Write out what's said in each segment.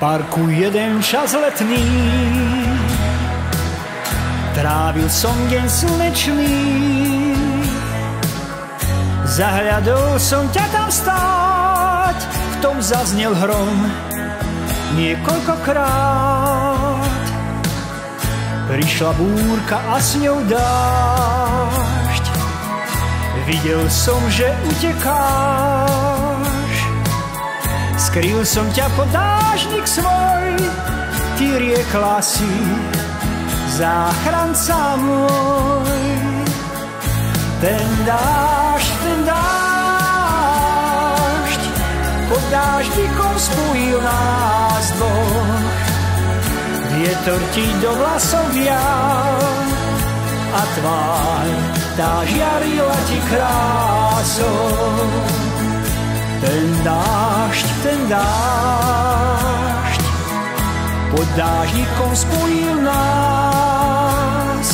parku jeden čas letný. Trávil som deň slnečný. Zahľadol som ťa tam stáť. V tom zaznel hrom Niekoľkokrát. Prišla búrka a s ňou dážď. Videl som, že utekáš Skryl som ťa pod dážnik svoj Ty riekla si záchranca môj. Ten dáš, ten dážď Pod dáždikom spojil nás dvoch. Vietor ti do vlasov vial A tvár tá žiarila ti krásou Ten dážď, ten dážď. Pod dáždikom spojil nás.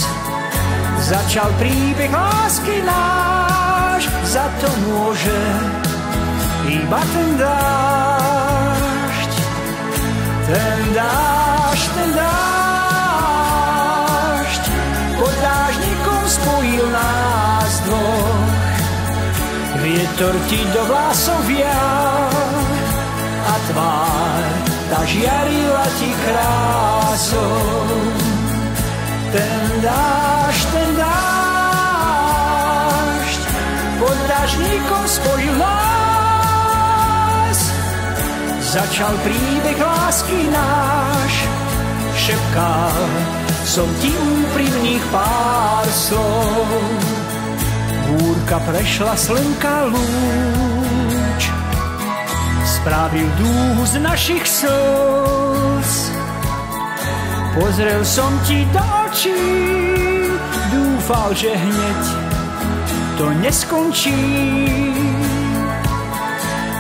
Začal príbeh lásky náš. Za to môže iba ten dážď. Ten dážď, Vietor ti do vlasov a tvár tá žiarila ti krásou. Ten dáš, ten dážď pod dážnikom spojil nás. Začal príbeh lásky náš, šepkal som ti úprimných pár slov. Búrka prešla slnka lúč, spravil dúhu z našich slz. Pozrel som ti do očí, dúfal, že hneď to neskončí.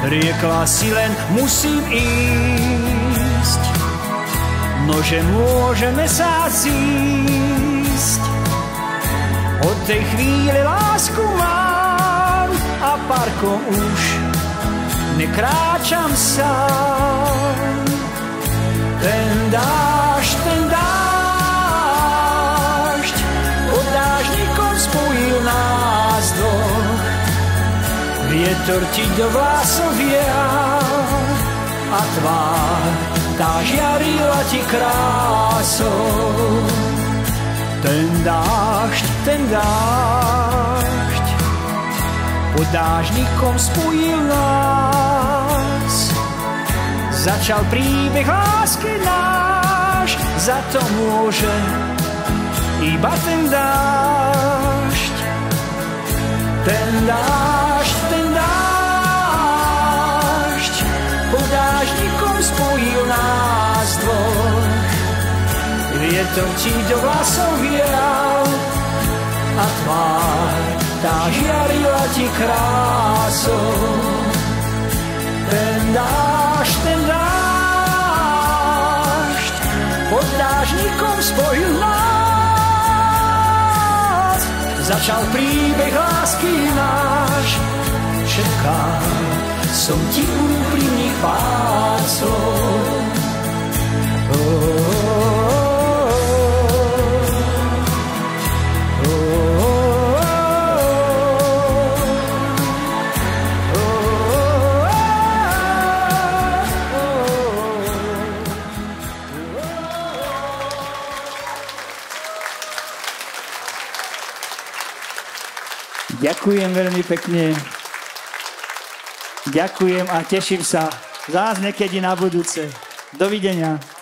Riekla si len, musím ísť, nože môžeme sa zísť. Od tej chvíle lásku mám a parkom už nekráčam sám. Ten dážď, ten dážď, pod dážnikom spojil nás dvoch. Vietor ti do vlasov a tvár tá žiarila ti krásou. Ten dážď, ten dážď, pod dážnikom spojil nás. Začal príbeh lásky náš, za to môže iba ten dážď. Ten dážď, Vietor ti do vlasov vial a tvár tá žiarila ti krásou. Ten dážď, ten dážď, pod dážnikom spojil nás. Začal príbeh lásky náš, čekám, som ti úprimných pár Ďakujem veľmi pekne. Ďakujem a teším sa zás niekedy na budúce. Dovidenia.